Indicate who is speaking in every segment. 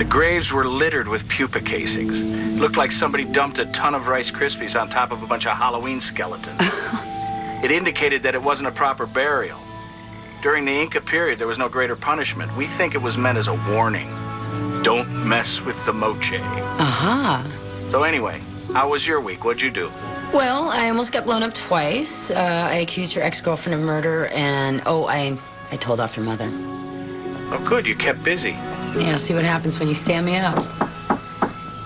Speaker 1: The graves were littered with pupa casings. It looked like somebody dumped a ton of Rice Krispies on top of a bunch of Halloween skeletons. it indicated that it wasn't a proper burial. During the Inca period, there was no greater punishment. We think it was meant as a warning. Don't mess with the moche.
Speaker 2: Aha.
Speaker 1: So anyway, how was your week? What'd you do?
Speaker 2: Well, I almost got blown up twice. Uh, I accused your ex-girlfriend of murder, and oh, I I told off your mother.
Speaker 1: Oh, good. You kept busy.
Speaker 2: Yeah, see what happens when you stand me up.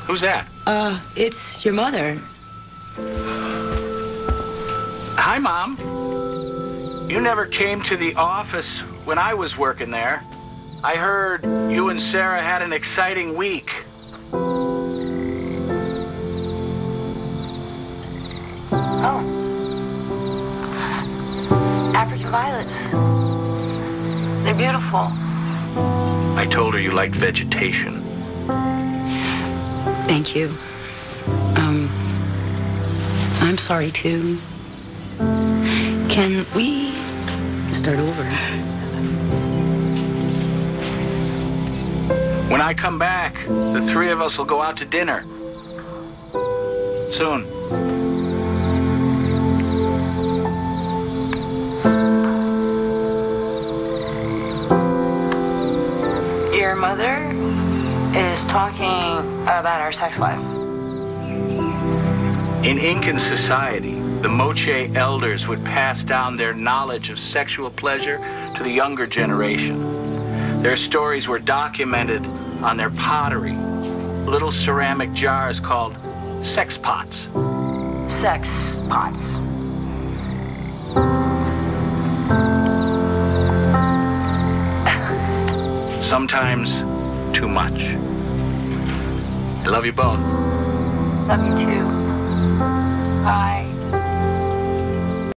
Speaker 1: Who's that?
Speaker 2: Uh, it's your mother.
Speaker 1: Hi, Mom. You never came to the office when I was working there. I heard you and Sara had an exciting week.
Speaker 3: Oh. African violets. They're beautiful.
Speaker 1: I told her you liked vegetation.
Speaker 2: Thank you. Um, I'm sorry too. Can we start over?
Speaker 1: When I come back, the three of us will go out to dinner. Soon.
Speaker 3: Your mother is talking about our sex life.
Speaker 1: In Incan society, the Moche elders would pass down their knowledge of sexual pleasure to the younger generation. Their stories were documented on their pottery, little ceramic jars called sex pots.
Speaker 3: Sex pots.
Speaker 1: sometimes too much. I love you both.
Speaker 3: Love you too. Bye.